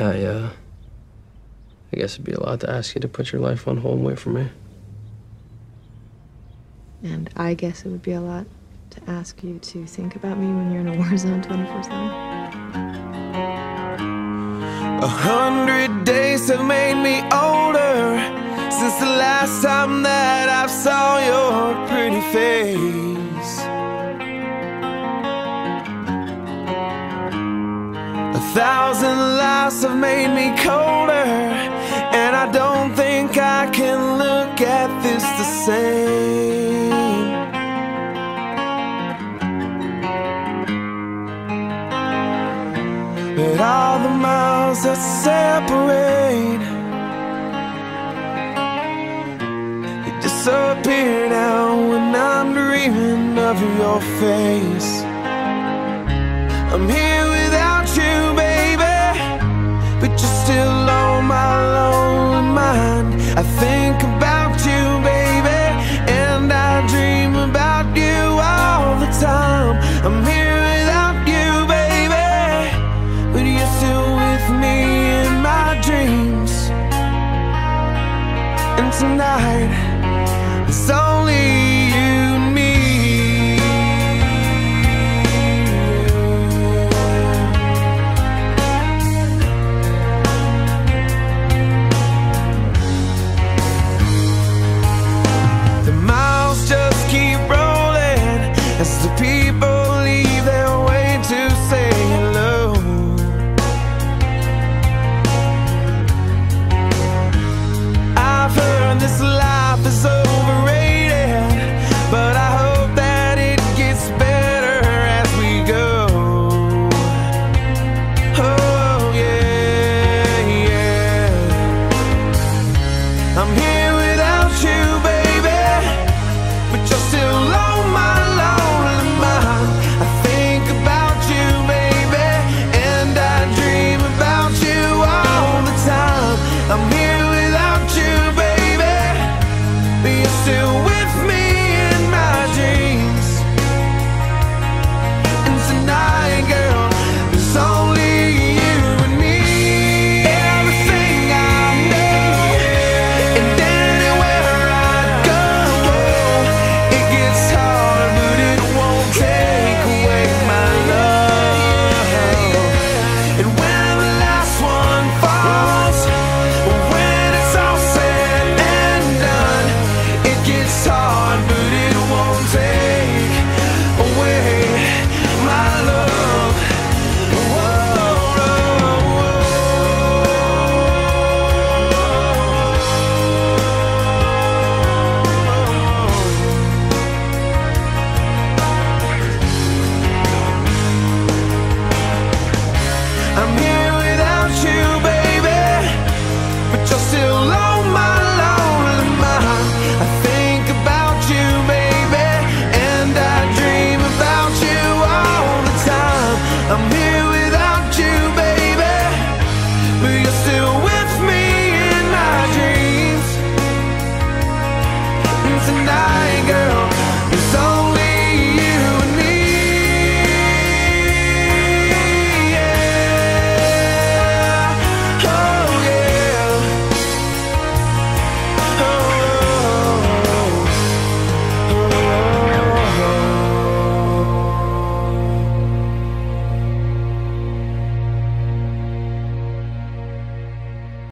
I, uh, I guess it'd be a lot to ask you to put your life on hold and wait for me. And I guess it would be a lot to ask you to think about me when you're in a war zone 24 7. A hundred days have made me older since the last time that I saw your pretty face. Lives have made me colder, and I don't think I can look at this the same. But all the miles that separate They disappear now when I'm dreaming of your face I'm here